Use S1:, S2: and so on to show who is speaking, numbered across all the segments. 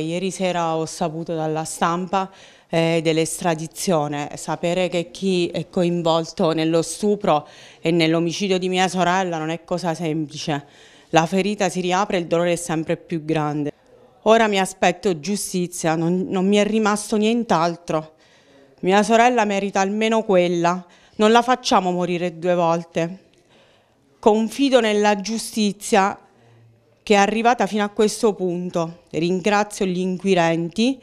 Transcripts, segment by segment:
S1: Ieri sera ho saputo dalla stampa eh, dell'estradizione, sapere che chi è coinvolto nello stupro e nell'omicidio di mia sorella non è cosa semplice. La ferita si riapre e il dolore è sempre più grande. Ora mi aspetto giustizia, non, non mi è rimasto nient'altro. Mia sorella merita almeno quella, non la facciamo morire due volte. Confido nella giustizia che è arrivata fino a questo punto. Ringrazio gli inquirenti,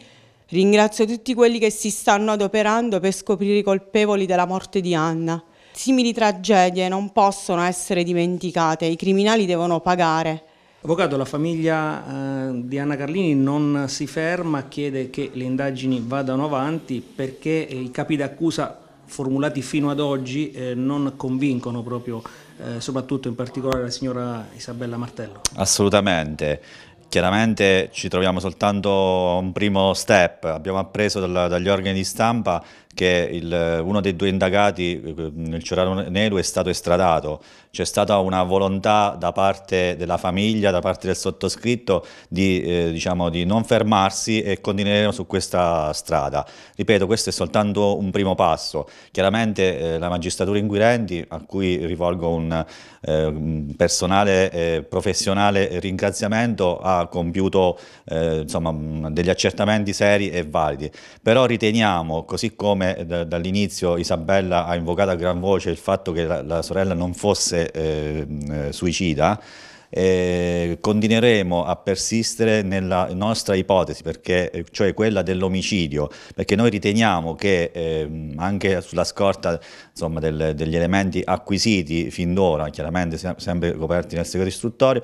S1: ringrazio tutti quelli che si stanno adoperando per scoprire i colpevoli della morte di Anna. Simili tragedie non possono essere dimenticate, i criminali devono pagare.
S2: Avvocato, la famiglia eh, di Anna Carlini non si ferma, chiede che le indagini vadano avanti perché i capi d'accusa formulati fino ad oggi eh, non convincono proprio, eh, soprattutto in particolare la signora Isabella Martello.
S3: Assolutamente. Chiaramente ci troviamo soltanto a un primo step, abbiamo appreso dalla, dagli organi di stampa che il, uno dei due indagati, il Ciorano Nelu, è stato estradato. C'è stata una volontà da parte della famiglia, da parte del sottoscritto di, eh, diciamo, di non fermarsi e continueremo su questa strada. Ripeto, questo è soltanto un primo passo. Chiaramente eh, la magistratura inquirenti, a cui rivolgo un, eh, un personale eh, professionale ringraziamento, ha compiuto eh, insomma, degli accertamenti seri e validi. Però riteniamo, così come da, dall'inizio Isabella ha invocato a gran voce il fatto che la, la sorella non fosse eh, eh, suicida, eh, continueremo a persistere nella nostra ipotesi, perché, eh, cioè quella dell'omicidio, perché noi riteniamo che eh, anche sulla scorta insomma, del, degli elementi acquisiti fin d'ora, chiaramente sempre coperti nel segreto istruttorio,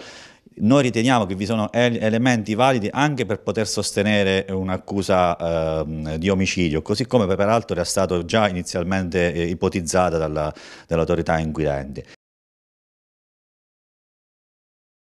S3: noi riteniamo che vi sono elementi validi anche per poter sostenere un'accusa eh, di omicidio, così come peraltro era stato già inizialmente eh, ipotizzata dall'autorità dall inquirente.